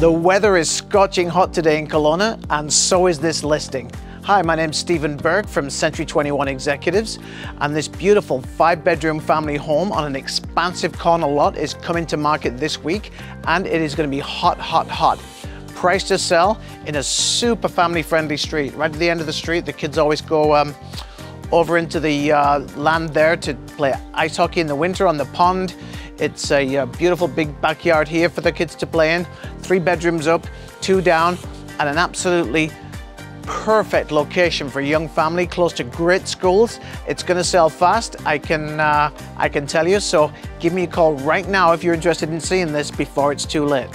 The weather is scorching hot today in Kelowna, and so is this listing. Hi, my name's Stephen Burke from Century 21 Executives, and this beautiful five bedroom family home on an expansive corner lot is coming to market this week, and it is going to be hot, hot, hot. Price to sell in a super family friendly street. Right at the end of the street, the kids always go um, over into the uh, land there to play ice hockey in the winter on the pond. It's a uh, beautiful big backyard here for the kids to play in. Three bedrooms up, two down, and an absolutely perfect location for a young family close to great schools. It's going to sell fast, I can, uh, I can tell you. So give me a call right now if you're interested in seeing this before it's too late.